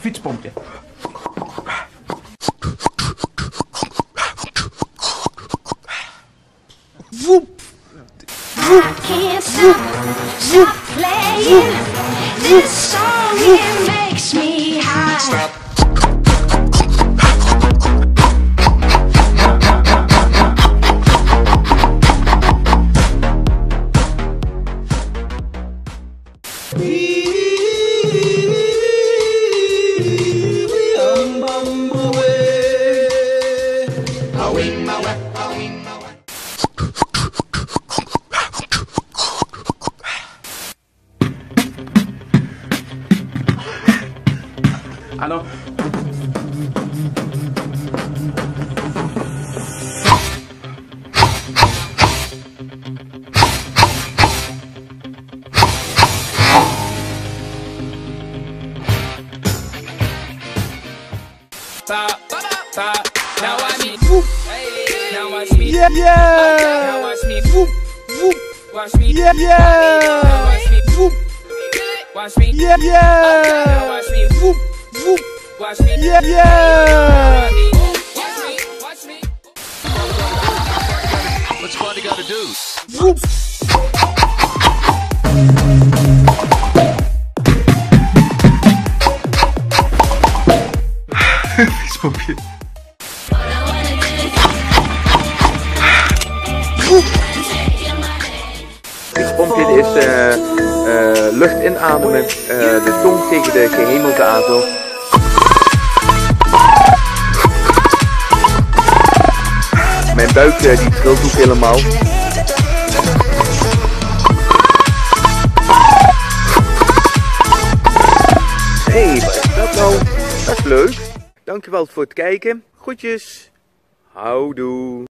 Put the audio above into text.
fietspompje. Can't stop, stop playing this song. It makes me high. Now I need watch me. Yeah, yeah. Now watch me. Whoop, whoop. Watch me. Yeah, yeah. Watch me. Whoop. Watch me. Yeah, yeah. Watch me. Whoop, whoop. Watch me. Yeah, yeah. What's Bonnie gotta do? Whoop. He's. Pompje is eh, eh, lucht inademen, eh, de tong tegen de gehemelte aan zo. Mijn buik die trilt ook helemaal. Hey, wat is dat nou? Dat is leuk. Dankjewel voor het kijken. Groetjes. Houdoe.